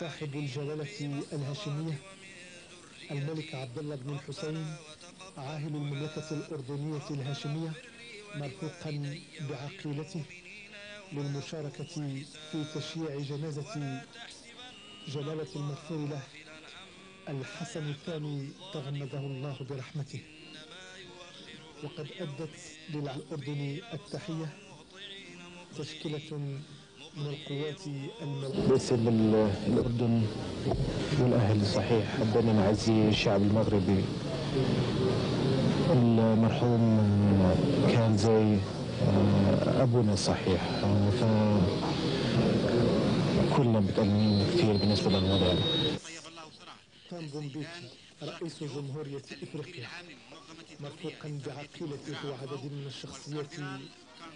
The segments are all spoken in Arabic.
صاحب الجلالة الهاشمية الملك عبد الله بن الحسين عاهل المملكة الأردنية الهاشمية مرفوقا بعقيلته للمشاركة في تشييع جنازة جلالة المغفور له الحسن الثاني تغمده الله برحمته. وقد أدت للأردن التحية تشكيلة من القوات الموجودة باسم الأردن والأهل صحيح حبينا نعزي الشعب المغربي. المرحوم كان زي أبونا صحيح فكلنا متألمين كثير بالنسبة للوضع تام بومبيكي رئيس جمهورية إفريقيا مرفوقا بعقيلته وعدد من الشخصيات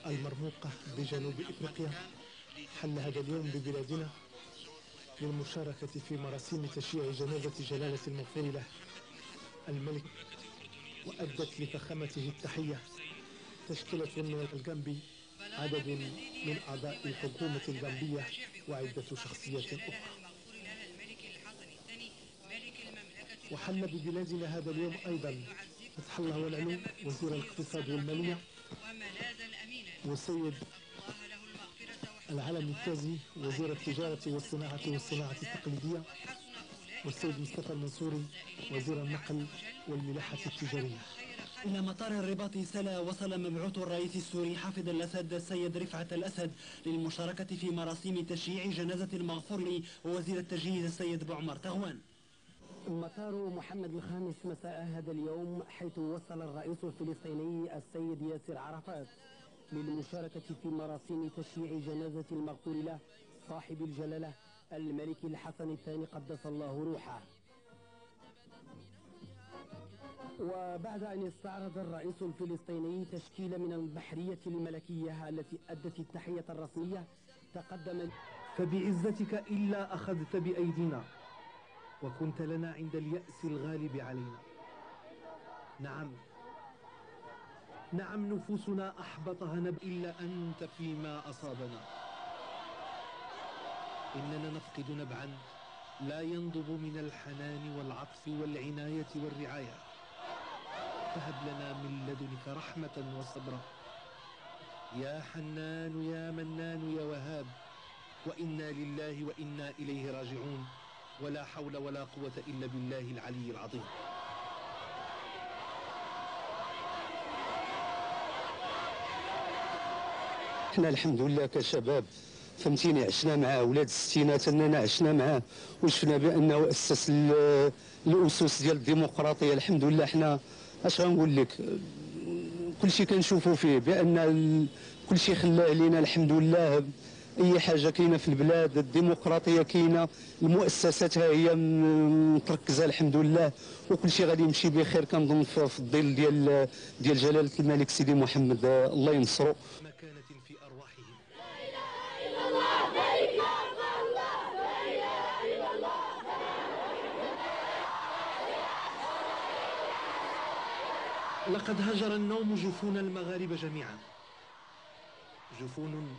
المرموقة بجنوب إفريقيا. حل هذا اليوم ببلادنا للمشاركة في مراسيم تشييع جنازة جلالة المغفور له الملك وأدت لفخامته التحية تشكيلة من الجنبي عدد من أعضاء الحكومة الجنبية وعدة شخصيات أخرى. وحل ببلادنا هذا اليوم أيضا فتح الله والعلو وزير الاقتصاد والمالية والسيد العلم التازي وزير التجارة والصناعة والصناعة التقليدية والسيد مصطفى المنصوري وزير النقل والملاحة التجارية. إلى مطار الرباط سلا وصل مبعوث الرئيس السوري حافظ الأسد السيد رفعت الأسد للمشاركة في مراسيم تشييع جنازة المغفور ووزير التجهيز السيد بوعمر تغوان مطار محمد الخامس مساء هذا اليوم حيث وصل الرئيس الفلسطيني السيد ياسر عرفات. للمشاركة في مراسيم تشييع جنازة المغفور له صاحب الجلالة الملك الحسن الثاني قدس الله روحه. وبعد أن استعرض الرئيس الفلسطيني تشكيلة من البحرية الملكية التي أدت التحية الرسمية تقدم فبعزتك إلا أخذت بأيدينا وكنت لنا عند اليأس الغالب علينا. نعم. نعم نفوسنا أحبطها نب إلا أنت فيما أصابنا. إننا نفقد نبعا لا ينضب من الحنان والعطف والعناية والرعاية. فهب لنا من لدنك رحمة وصبرا يا حنان يا منان يا وهاب وإنا لله وإنا إليه راجعون. ولا حول ولا قوة إلا بالله العلي العظيم. إحنا الحمد لله كشباب. فهمتيني عشنا مع أولاد الستينات اننا عشنا معاه وشفنا بأنه أسس الأسس ديال الديمقراطية. الحمد لله إحنا اش غنقول لك؟ كل شيء كنشوفوا فيه بأن كل شيء خلاه علينا الحمد لله. أي حاجة كاينة في البلاد الديمقراطية كاينة المؤسسات ها هي متركزه الحمد لله. وكل شيء غادي يمشي بخير. كنظن في الظل ديال ديال جلالة الملك سيدي محمد. الله ينصرو. لقد هجر النوم جفون المغاربة جميعا. جفون